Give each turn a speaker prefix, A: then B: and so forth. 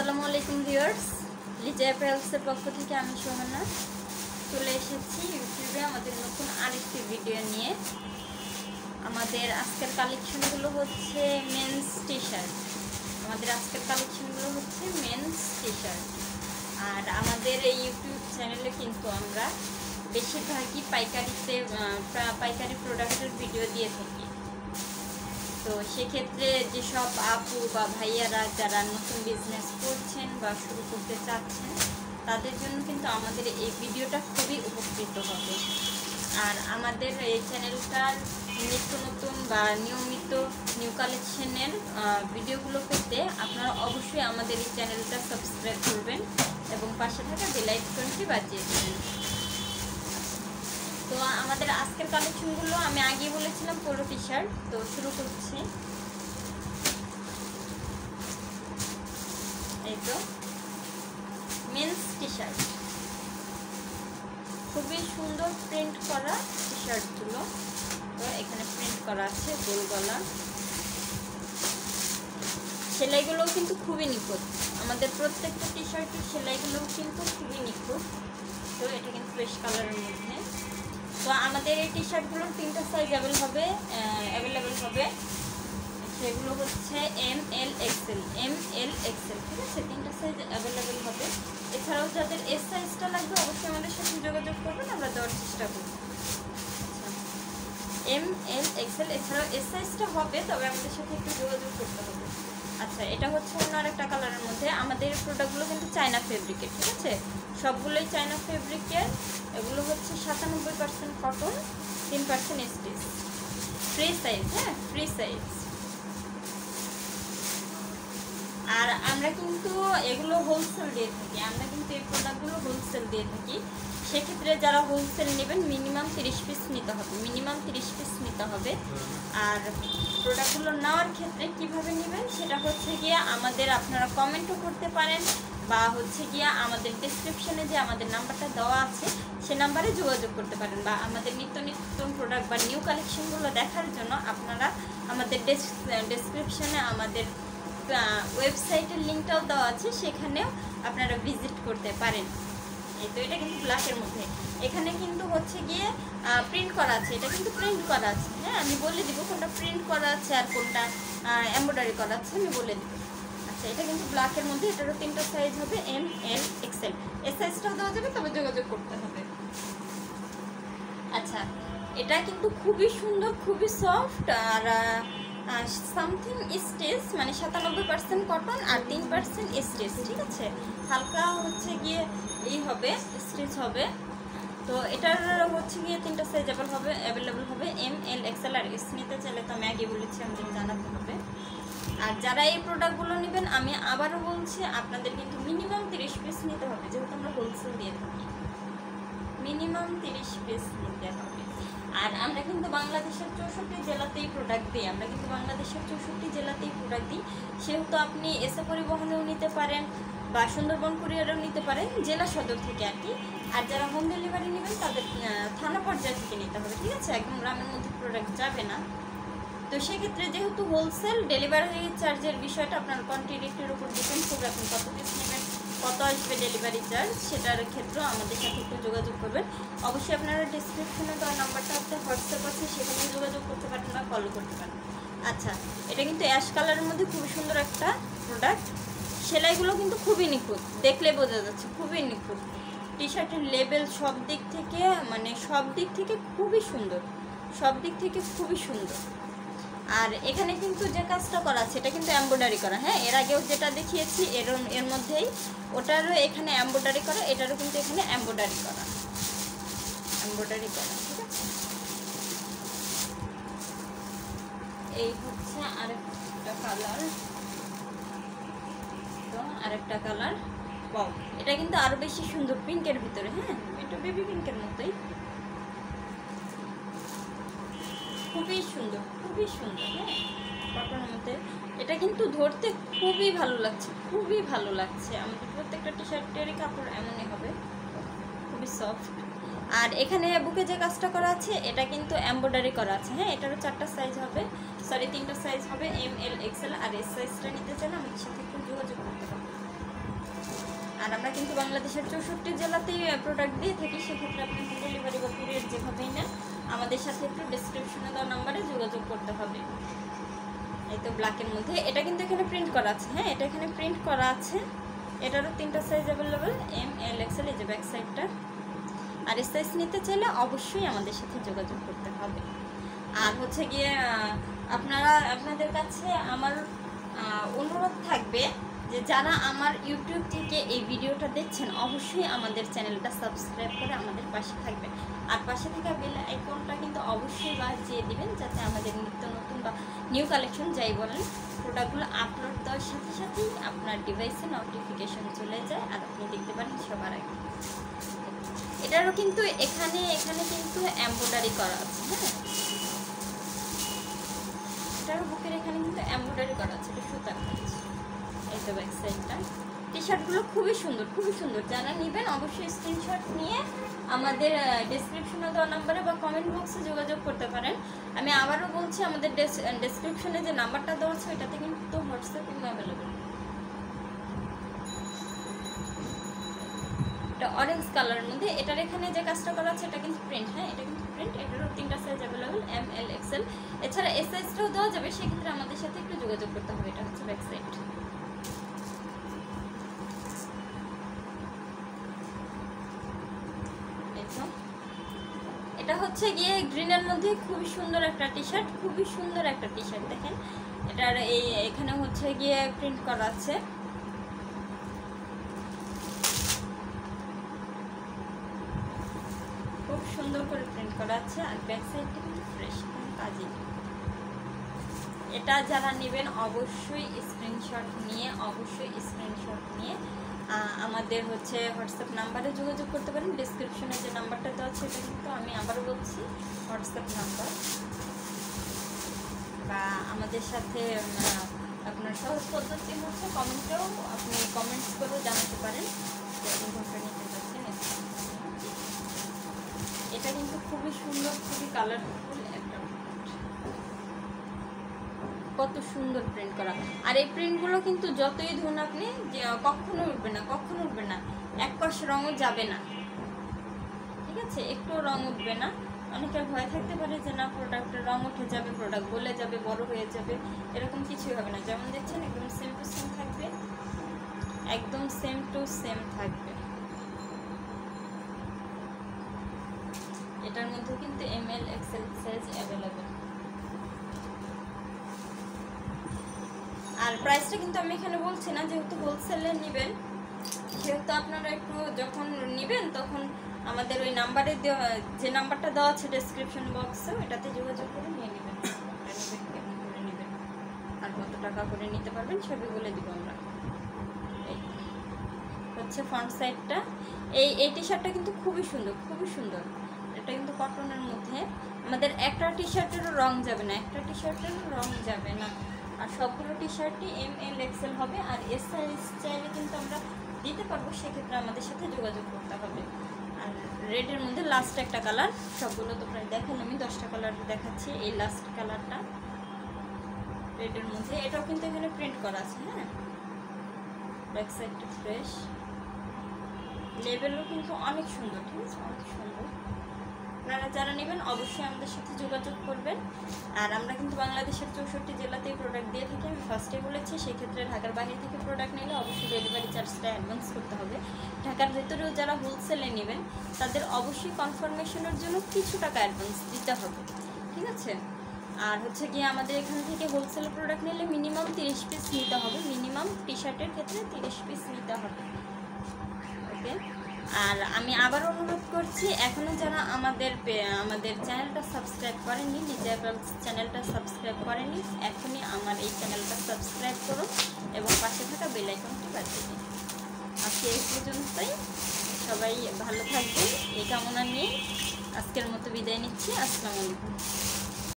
A: আসসালামু আলাইকুম ভিউয়ার্স, লিজা অ্যাপারেলসের পক্ষ থেকে আমি সোহানা। চলে এসেছি ইউটিউবে আমাদের নতুন আরেকটি ভিডিও নিয়ে। আমাদের আজকের কালেকশনগুলো হচ্ছে মেন্স টি শার্ট আমাদের আজকের কালেকশনগুলো হচ্ছে মেন্স টি শার্ট আর আমাদের এই ইউটিউব চ্যানেলে কিন্তু আমরা বেশিরভাগই পাইকারিতে পাইকারি প্রোডাক্টের ভিডিও দিয়ে থাকি। তো সেক্ষেত্রে যেসব আপু বা ভাইয়ারা যারা নতুন বিজনেস করছেন বা শুরু করতে চাচ্ছেন, তাদের জন্য কিন্তু আমাদের এই ভিডিওটা খুবই উপকৃত হবে। আর আমাদের এই চ্যানেলটার নিত্য নতুন বা নিয়মিত নিউ কালেকশনের ভিডিওগুলো পেতে আপনারা অবশ্যই আমাদের এই চ্যানেলটা সাবস্ক্রাইব করবেন এবং পাশে থাকা বেল আইকনটি বাজিয়ে দেবেন। আমাদের আজকের কালেকশনগুলো আমি আগে বলেছিলাম পোলো টি শার্ট তো শুরু করছি। এই তো মেন্স টি খুবই সুন্দর প্রিন্ট করা টি শার্টগুলো তো এখানে প্রিন্ট করা আছে, গোল গলা। সেলাইগুলোও কিন্তু খুবই নিখুঁত। আমাদের প্রত্যেকটা টি শার্টের সেলাইগুলোও কিন্তু খুবই নিখুঁত। তো এটা কিন্তু ফ্রেশ কালারের মধ্যে। তো আমাদের এই টি শার্টগুলোর তিনটা সাইজ অ্যাভেল হবে অ্যাভেলেবেল হবে। সেগুলো হচ্ছে M L XL M L XL ঠিক আছে? তিনটা সাইজ অ্যাভেলেবেল হবে। এছাড়াও যাদের এস সাইজটা লাগবে, অবশ্যই আমাদের সাথে যোগাযোগ করবেন, আমরা দেওয়ার চেষ্টা করব। এম এল এক্সেল এছাড়াও এস সাইজটা হবে, তবে আমাদের সাথে একটু যোগাযোগ করতে হবে। আচ্ছা এটা হচ্ছে অন্য আরেকটা কালারের মধ্যে। আমাদের প্রোডাক্টগুলো কিন্তু চায়না ফেব্রিকের ঠিক আছে? সবগুলোই চায়না ফেব্রিকের এগুলো হচ্ছে সাতানব্বই পার্সেন্ট কটন তিন পার্সেন্ট স্টিচ ফ্রি সাইজ হ্যাঁ? ফ্রি সাইজ আর আমরা কিন্তু এগুলো হোলসেল দিয়ে থাকি। আমরা কিন্তু এই প্রোডাক্টগুলো হোলসেল দিয়ে থাকি। সেক্ষেত্রে যারা হোলসেল নেবেন মিনিমাম তিরিশ পিস নিতে হবে। মিনিমাম তিরিশ পিস নিতে হবে। আর প্রোডাক্টগুলো নেওয়ার ক্ষেত্রে কীভাবে নেবেন, সেটা হচ্ছে গিয়ে আমাদের আপনারা কমেন্টও করতে পারেন বা হচ্ছে গিয়ে আমাদের ডিসক্রিপশনে যে আমাদের নাম্বারটা দেওয়া আছে, সে নাম্বারে যোগাযোগ করতে পারেন বা আমাদের নিত্য নতুন প্রোডাক্ট বা নিউ কালেকশনগুলো দেখার জন্য আপনারা আমাদের ডেসক্রিপশনে আমাদের ওয়েবসাইটের লিঙ্কটাও দেওয়া আছে, সেখানেও আপনারা ভিজিট করতে পারেন। এই তো এটা কিন্তু ব্ল্যাকের মধ্যে। এখানে কিন্তু হচ্ছে গিয়ে প্রিন্ট করা আছে। এটা কিন্তু প্রিন্ট করা আছে। হ্যাঁ আমি বলে দিব কোনটা প্রিন্ট করা আছে আর কোনটা এমব্রয়ডারি করা আছে, আমি বলে দিব। আচ্ছা এটা কিন্তু ব্ল্যাকের মধ্যে, এটারও তিনটা সাইজ হবে এম এল এক্সেল এই সাইজটাও দেওয়া যাবে, তবে যোগাযোগ করতে হবে। আচ্ছা এটা কিন্তু খুবই সুন্দর, খুবই সফট আর সামথিং স্টেজ মানে সাতানব্বই পার্সেন্ট কটন আর তিন পার্সেন্ট স্টেজ ঠিক আছে? হালকা হচ্ছে গিয়ে এই হবে স্টিচ হবে। তো এটার হচ্ছে গিয়ে তিনটা সাইজেবল হবে অ্যাভেলেবল হবে এম এল এক্সেল আর এস নিতে চাইলে তো আমি আগে বলেছি, আমাদের জানাতে হবে। আর যারা এই প্রোডাক্টগুলো নেবেন, আমি আবারও বলছি, আপনাদের কিন্তু মিনিমাম তিরিশ পিস নিতে হবে, যেহেতু আমরা হোলসেল দিয়ে থাকি। মিনিমাম তিরিশ পিস নিতে হবে। আর আমরা কিন্তু বাংলাদেশের চৌষট্টি জেলাতেই প্রোডাক্ট দিই। আমরা কিন্তু বাংলাদেশের চৌষট্টি জেলাতেই প্রোডাক্ট দিই। সেহেতু আপনি এসে পরিবহনেও নিতে পারেন বা সুন্দরবন কুরিয়ারেও নিতে পারেন, জেলা সদর থেকে আর কি। আর যারা হোম ডেলিভারি নেবেন, তাদের থানা পর্যায় থেকে নিতে হবে, ঠিক আছে? একদম গ্রামের মধ্যে প্রোডাক্ট যাবে না। তো সেক্ষেত্রে যেহেতু হোলসেল ডেলিভারি চার্জের বিষয়টা আপনার কোয়ান্টিটির উপর ডিপেন্ড করবে, আপনি কত পিস নেবেন কত আসবে ডেলিভারি চার্জ সেটার ক্ষেত্রেও আমাদের সাথে একটু যোগাযোগ করবেন। অবশ্যই আপনারা ডিসক্রিপশনে দেওয়া নাম্বারটা আছে হোয়াটসঅ্যাপ আছে সেখানে যোগাযোগ করতে পারেন বা কল করতে পারেন আচ্ছা এটা কিন্তু অ্যাশ কালারের মধ্যে খুবই সুন্দর একটা প্রোডাক্ট সেলাইগুলো কিন্তু খুবই নিখুঁত, দেখলে বোঝা যাচ্ছে খুবই নিখুঁত। টি শার্টের লেবেল সব দিক থেকে মানে সব দিক থেকে খুবই সুন্দর, সব দিক থেকে খুবই সুন্দর। আর এখানে কিন্তু যে কাজটা করা আছে, এটা কিন্তু এমব্রয়ডারি করা। হ্যাঁ এর আগেও যেটা দেখিয়েছি, এর এর মধ্যেই ওটারও এখানে এমব্রয়ডারি করা, এটারও কিন্তু এখানে এমব্রয়ডারি করা। এমব্রয়ডারি করা এই হচ্ছে আরেকটা কালার তো আরেকটা কালার বাও এটা কিন্তু আরও বেশি সুন্দর পিঙ্কের ভিতরে হ্যাঁ? এটা বেবি পিঙ্কের মতোই। খুবই সুন্দর খুবই সুন্দর হ্যাঁ? কটনের মধ্যে এটা কিন্তু ধরতে খুবই ভালো লাগছে, খুবই ভালো লাগছে। আমাদের প্রত্যেকটা টি শার্টেরই কাপড় এমনই হবে, খুবই সফট আর এখানে বুকে যে কাজটা করা আছে, এটা কিন্তু এমব্রয়ডারি করা আছে হ্যাঁ? এটারও চারটা সাইজ হবে। সরি তিনটা সাইজ হবে এম এল এক্সেল আর এস সাইজটা নিতে চাইলে আমাদের সাথে একটু যোগাযোগ করতে হবে আর আমরা কিন্তু বাংলাদেশের চৌষট্টি জেলাতেই প্রোডাক্ট দিয়ে থাকি, সেক্ষেত্রে আপনি হোম ডেলিভারি বা কুরিয়ার যেভাবেই নেন আমাদের সাথে একটু ডিসক্রিপশনে দেওয়া নাম্বারে যোগাযোগ করতে হবে। এই তো ব্ল্যাকের মধ্যে। এটা কিন্তু এখানে প্রিন্ট করা আছে। হ্যাঁ এটা এখানে প্রিন্ট করা আছে। এটারও তিনটা size available M L XL এই যে ব্যাক সাইডটা আর এই সাইজ নিতে চাইলে অবশ্যই আমাদের সাথে যোগাযোগ করতে হবে। আর হচ্ছে গিয়ে আপনারা, আপনাদের কাছে আমার অনুরোধ থাকবে যে যারা আমার ইউটিউব থেকে এই ভিডিওটা দেখছেন, অবশ্যই আমাদের চ্যানেলটা সাবস্ক্রাইব করে আমাদের পাশে থাকবেন। আর পাশে থাকা বেল আইকনটা কিন্তু অবশ্যই বাজিয়ে দিবেন, যাতে আমাদের নিত্য নতুন বা নিউ কালেকশন যাই বলেন প্রোডাক্টগুলো আপলোড দেওয়ার সাথে সাথেই আপনার ডিভাইসে নোটিফিকেশন চলে যায়, আর আপনি দেখতে পারেন সবার আগে। এটারও কিন্তু এখানে এখানে কিন্তু এমব্রয়ডারি করা আছে হ্যাঁ? এটারও বুকের এখানে কিন্তু এমব্রয়ডারি করা আছে এটা সুতার কাজ এই তো ব্যাক সাইডটা টি। শার্টগুলো খুবই সুন্দর খুবই সুন্দর। যারা নেবেন অবশ্যই স্ক্রিনশট নিয়ে আমাদের ডেসক্রিপশনে দেওয়া নাম্বারে বা কমেন্ট বক্সে যোগাযোগ করতে পারেন। আমি আবারও বলছি, আমাদের ডেসক্রিপশনে যে নাম্বারটা দেওয়া আছে, ওইটাতে কিন্তু হোয়াটসঅ্যাপ অ্যাভেলেবেল এটা অরেঞ্জ কালারের মধ্যে। এটার এখানে যে কাজটা করা আছে, এটা কিন্তু প্রিন্ট হ্যাঁ? এটা কিন্তু প্রিন্ট এটারও তিনটা size available M L XL এছাড়া এস সাইজটাও দেওয়া যাবে, সেক্ষেত্রে আমাদের সাথে একটু যোগাযোগ করতে হবে। এটা হচ্ছে ব্যাক সাইড এটা হচ্ছে গিয়ে গ্রিনের মধ্যে খুবই সুন্দর একটা টি শার্ট খুবই সুন্দর একটা টি শার্ট দেখেন। এটার এই, এখানে হচ্ছে গিয়ে প্রিন্ট করা আছে খুব সুন্দর করে প্রিন্ট করা আছে আর ব্যাক সাইডটা কিন্তু ফ্রেশ কাজই এটা যারা নেবেন অবশ্যই স্ক্রিনশট নিয়ে, অবশ্যই স্ক্রিনশট নিয়ে আমাদের হচ্ছে হোয়াটসঅ্যাপ নাম্বারে যোগাযোগ করতে পারেন। ডিসক্রিপশনে যে নাম্বারটা দেওয়া আছে এটা কিন্তু আমি আবারও বলছি হোয়াটসঅ্যাপ নাম্বার বা আমাদের সাথে আপনার সহজ পদ্ধতি হচ্ছে কমেন্টেও আপনি কমেন্টস করেও জানাতে পারেন। যে আপনি কোনটা নিতে চাচ্ছেন এটা কিন্তু খুবই সুন্দর, খুবই কালারফুল একটা কত সুন্দর প্রিন্ট করা। আর এই প্রিন্টগুলো কিন্তু যতই ধরুন আপনি, যে কখনো উঠবে না, কখনো উঠবে না। এক পাশ রঙও যাবে না। ঠিক আছে? একটু রং উঠবে না। অনেকের ভয় থাকতে পারে যে, না প্রোডাক্টের রং উঠে যাবে প্রোডাক্ট গলে যাবে, বড় হয়ে যাবে। এরকম কিছুই হবে না। যেমন দেখছেন, একদম সেম টু সেম থাকবে। একদম সেম টু সেম থাকবে। এটার মধ্যে কিন্তু M L XL size available আর প্রাইসটা কিন্তু আমি এখানে বলছি না, যেহেতু হোলসেলে নেবেন, সেহেতু আপনারা একটু যখন নেবেন তখন আমাদের ওই নাম্বারে দেওয়া, যে নাম্বারটা দেওয়া আছে ডেসক্রিপশন বক্সে এটাতে যোগাযোগ করে নিয়ে নেবেন। করে নেবেন, আর কত টাকা করে নিতে পারবেন সবই বলে দিব আমরা। হচ্ছে ফ্রন্ট সাইডটা এই এই টি শার্টটা কিন্তু খুবই সুন্দর খুবই সুন্দর। এটা কিন্তু কটনের মধ্যে। আমাদের একটা টি শার্টেরও রং যাবে না, একটা টি শার্টেরও রং যাবে না। আর সবগুলো টি শার্টই এম এল এক্সেল হবে, আর এস সাইজ চাইলে কিন্তু আমরা দিতে পারব, সেক্ষেত্রে আমাদের সাথে যোগাযোগ করতে হবে। আর রেডের মধ্যে লাস্ট একটা কালার সবগুলো তো প্রায় দেখালাম আমি, দশটা কালার দেখাচ্ছি, এই লাস্ট কালারটা রেডের মধ্যে, এটাও কিন্তু এখানে প্রিন্ট করা আছে হ্যাঁ? ব্যাক সাইডটা ফ্রেশ লেভেলও কিন্তু অনেক সুন্দর, ঠিক আছে? অনেক সুন্দর। আপনারা যারা নেবেন অবশ্যই আমাদের সাথে যোগাযোগ করবেন। আর আমরা কিন্তু বাংলাদেশের চৌষট্টি জেলাতেই প্রোডাক্ট দিয়ে থাকি। আমি ফার্স্টে বলেছি, সেক্ষেত্রে ঢাকার বাইরে থেকে প্রোডাক্ট নিলে অবশ্যই ডেলিভারি চার্জটা অ্যাডভান্স করতে হবে। ঢাকার ভেতরেও যারা হোলসেলে নেবেন, তাদের অবশ্যই কনফার্মেশনের জন্য কিছু টাকা অ্যাডভান্স দিতে হবে। ঠিক আছে? আর হচ্ছে গিয়ে আমাদের এখান থেকে হোলসেল প্রোডাক্ট নিলে মিনিমাম তিরিশ পিস নিতে হবে। মিনিমাম টি শার্টের ক্ষেত্রে তিরিশ পিস নিতে হবে। ওকে আর আমি আবার অনুরোধ করছি এখনও যারা আমাদের আমাদের চ্যানেলটা সাবস্ক্রাইব করেনি, নিজের চ্যানেলটা সাবস্ক্রাইব করেনি, এখনই আমার এই চ্যানেলটা সাবস্ক্রাইব করুন এবং পাশে থাকা বেল আইকনটি বাজিয়ে দিন আজকে এই পর্যন্তই। সবাই ভালো থাকবেন, এই কামনা নিয়ে আজকের মতো বিদায় নিচ্ছি। আসসালামু আলাইকুম।